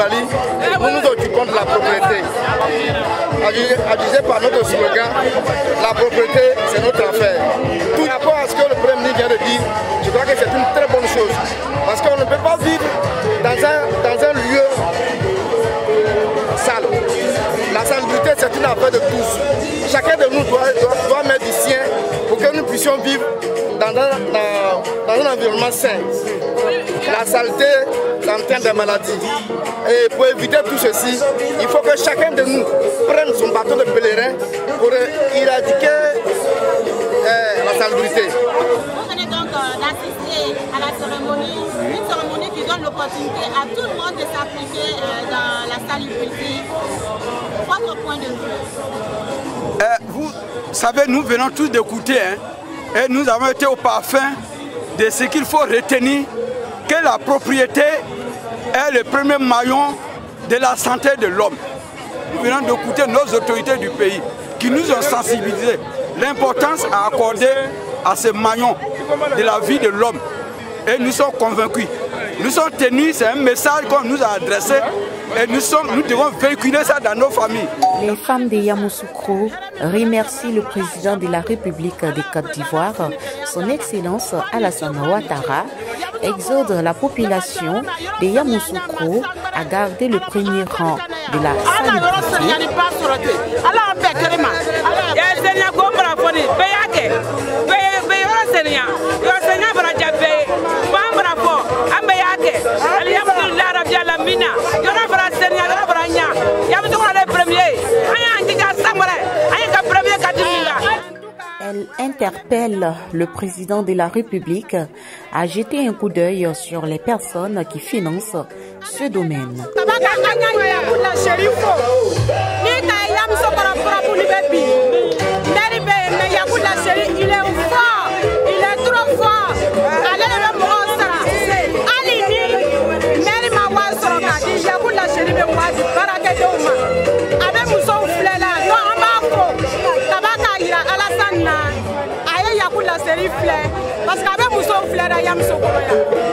Koulibaly, nous nous occupons de la propriété. Advisé par notre slogan, la propriété, c'est notre affaire. Tout rapport à ce que le Premier ministre vient de dire, je crois que c'est une très bonne chose. Parce qu'on ne peut pas vivre dans un, dans un lieu sale. La salubrité, c'est une affaire de tous. Chacun de nous doit, doit, mettre du sien pour que nous puissions vivre dans un, dans un environnement sain. La saleté, ça entraîne des maladies. Et pour éviter tout ceci, il faut que chacun de nous prenne son bateau de pèlerin pour éradiquer euh, la salubrité. Vous venez donc euh, d'assister à la cérémonie, une cérémonie qui donne l'opportunité à tout le monde de s'appliquer euh, dans la salubrité. Votre point de vue Vous savez, nous venons tous d'écouter hein, et nous avons été au parfum de ce qu'il faut retenir que la propriété est le premier maillon de la santé de l'homme. Nous venons d'écouter nos autorités du pays qui nous ont sensibilisés l'importance à accorder à ce maillon de la vie de l'homme. Et nous sommes convaincus. Nous sommes tenus, c'est un message qu'on nous a adressé et nous, sommes, nous devons véhiculer ça dans nos familles. Les femmes de Yamoussoukro remercient le président de la République de Côte d'Ivoire, son Excellence Alassane Ouattara, exhorte la population de Yamoussoukro à garder le premier rang de la Elle interpelle le président de la République à jeter un coup d'œil sur les personnes qui financent ce domaine. la série filɛ parce que a bɛ musow filɛ la yamusokɔrɔ la